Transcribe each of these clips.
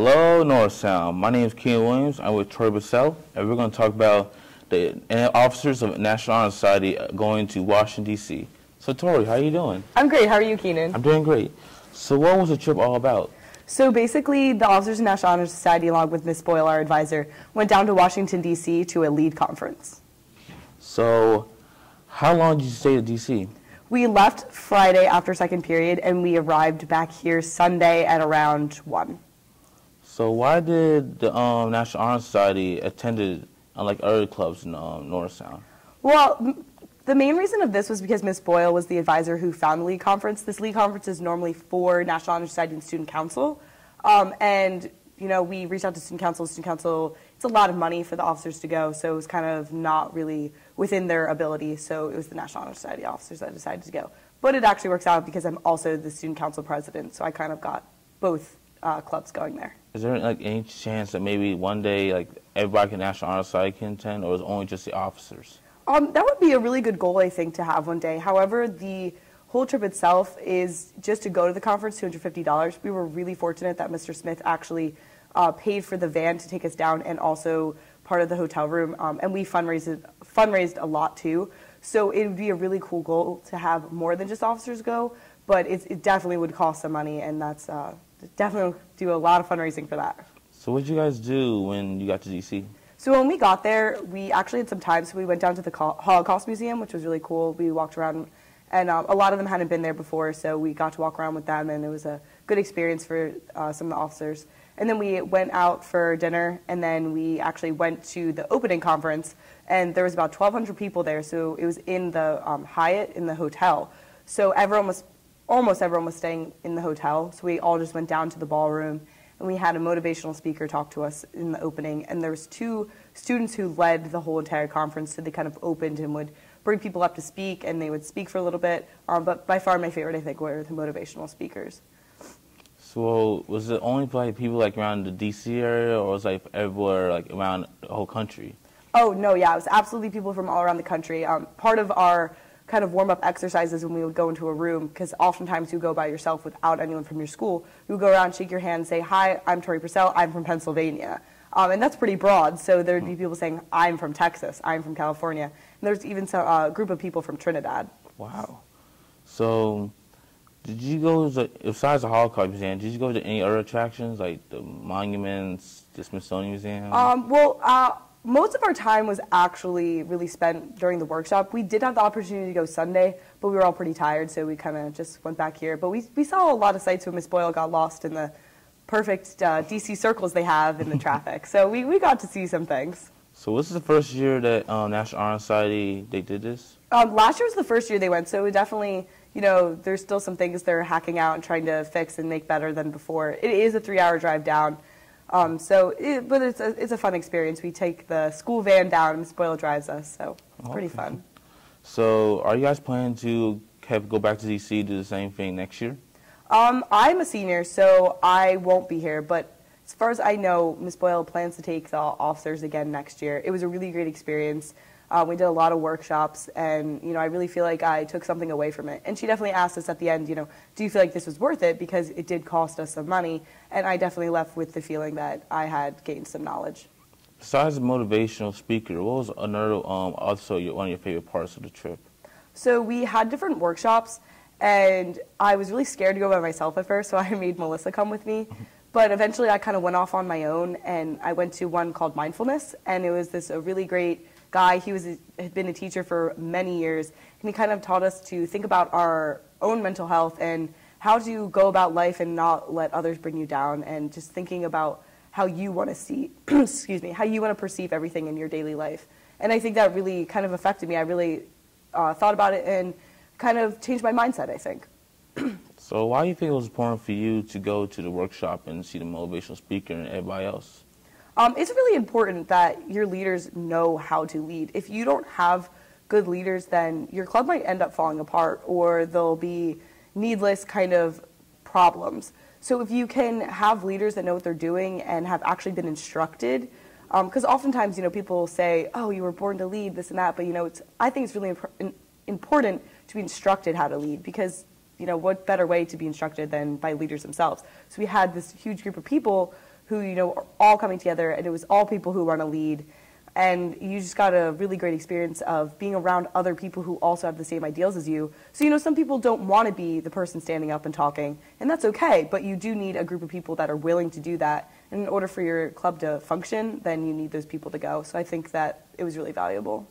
Hello, Northampton. My name is Keenan Williams. I'm with Troy Bissell, and we're going to talk about the officers of National Honor Society uh, going to Washington, D.C. So, Tori, how are you doing? I'm great. How are you, Keenan? I'm doing great. So, what was the trip all about? So basically, the Officers of National Honor Society, along with Ms. Boyle, our advisor, went down to Washington, D.C. to a lead conference. So, how long did you stay at D.C.? We left Friday after second period, and we arrived back here Sunday at around 1. So why did the um, National Honor Society attended unlike other clubs in um, Northampton? Well, the main reason of this was because Ms. Boyle was the advisor who found the LEAD conference. This LEAD conference is normally for National Honor Society and Student Council. Um, and, you know, we reached out to Student Council. Student Council, it's a lot of money for the officers to go, so it was kind of not really within their ability. So it was the National Honor Society officers that decided to go. But it actually works out because I'm also the Student Council president, so I kind of got both uh, clubs going there. Is there like any chance that maybe one day like everybody in National Honor Society can attend, or is only just the officers? Um, that would be a really good goal, I think, to have one day. However, the whole trip itself is just to go to the conference, $250. We were really fortunate that Mr. Smith actually uh, paid for the van to take us down and also part of the hotel room. Um, and we fundraised, fundraised a lot too. So it would be a really cool goal to have more than just officers go, but it, it definitely would cost some money, and that's uh, definitely do a lot of fundraising for that. So what did you guys do when you got to DC? So when we got there, we actually had some time. So we went down to the Holocaust Museum, which was really cool. We walked around, and um, a lot of them hadn't been there before, so we got to walk around with them, and it was a good experience for uh, some of the officers. And then we went out for dinner, and then we actually went to the opening conference, and there was about 1,200 people there. So it was in the um, Hyatt in the hotel. So everyone was almost everyone was staying in the hotel, so we all just went down to the ballroom and we had a motivational speaker talk to us in the opening. And there was two students who led the whole entire conference, so they kind of opened and would bring people up to speak, and they would speak for a little bit. Um, but by far, my favorite, I think, were the motivational speakers. So was it only like people like around the DC area, or was it like everywhere, like around the whole country? Oh no, yeah, it was absolutely people from all around the country. Um, part of our kind of warm up exercises when we would go into a room because oftentimes you go by yourself without anyone from your school. You would go around, shake your hand, say, Hi, I'm Tori Purcell, I'm from Pennsylvania. Um, and that's pretty broad. So there'd be people saying, I'm from Texas, I'm from California. And there's even a uh, group of people from Trinidad. Wow. So did you go, to, besides the Holocaust Museum, did you go to any other attractions like the monuments, the Smithsonian Museum? Um, well, uh, most of our time was actually really spent during the workshop. We did have the opportunity to go Sunday, but we were all pretty tired, so we kind of just went back here. But we, we saw a lot of sites when Miss Boyle got lost in the perfect uh, DC circles they have in the traffic. So we, we got to see some things. So this is the first year that um, National Honor Society, they did this? Um, last year was the first year they went, so we definitely, you know, there's still some things they're hacking out and trying to fix and make better than before. It is a three-hour drive down. Um, so, it, but it's a, it's a fun experience. We take the school van down and Boyle drives us, so it's pretty fun. So, are you guys planning to have go back to DC do the same thing next year? Um, I'm a senior, so I won't be here. But as far as I know, Ms. Boyle plans to take the officers again next year. It was a really great experience. Uh, we did a lot of workshops, and you know, I really feel like I took something away from it. And she definitely asked us at the end, you know, do you feel like this was worth it because it did cost us some money? And I definitely left with the feeling that I had gained some knowledge. Besides the motivational speaker, what was another um, also your, one of your favorite parts of the trip? So we had different workshops, and I was really scared to go by myself at first, so I made Melissa come with me. But eventually, I kind of went off on my own, and I went to one called Mindfulness, and it was this a really great guy. He was a, had been a teacher for many years, and he kind of taught us to think about our own mental health and how to go about life and not let others bring you down, and just thinking about how you want to see, excuse me, how you want to perceive everything in your daily life. And I think that really kind of affected me. I really uh, thought about it and kind of changed my mindset. I think. so why do you think it was important for you to go to the workshop and see the motivational speaker and everybody else? Um, it's really important that your leaders know how to lead. If you don't have good leaders, then your club might end up falling apart or there'll be needless kind of problems. So if you can have leaders that know what they're doing and have actually been instructed, because um, oftentimes, you know, people say, oh, you were born to lead, this and that, but, you know, it's, I think it's really imp important to be instructed how to lead because, you know, what better way to be instructed than by leaders themselves? So we had this huge group of people who you know are all coming together, and it was all people who want to lead. And you just got a really great experience of being around other people who also have the same ideals as you. So, you know, some people don't want to be the person standing up and talking, and that's okay, but you do need a group of people that are willing to do that. And in order for your club to function, then you need those people to go. So I think that it was really valuable.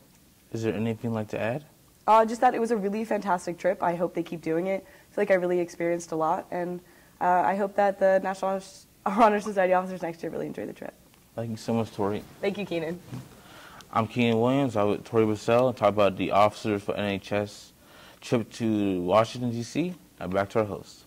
Is there anything you'd like to add? Uh, just that it was a really fantastic trip. I hope they keep doing it. I feel like I really experienced a lot, and uh, I hope that the National Honor- Honor Society officers next year really enjoy the trip. Thank you so much, Tori. Thank you, Keenan. I'm Keenan Williams. I'm with Tori Bassell and talk about the officers for NHS trip to Washington, D.C. Now back to our host.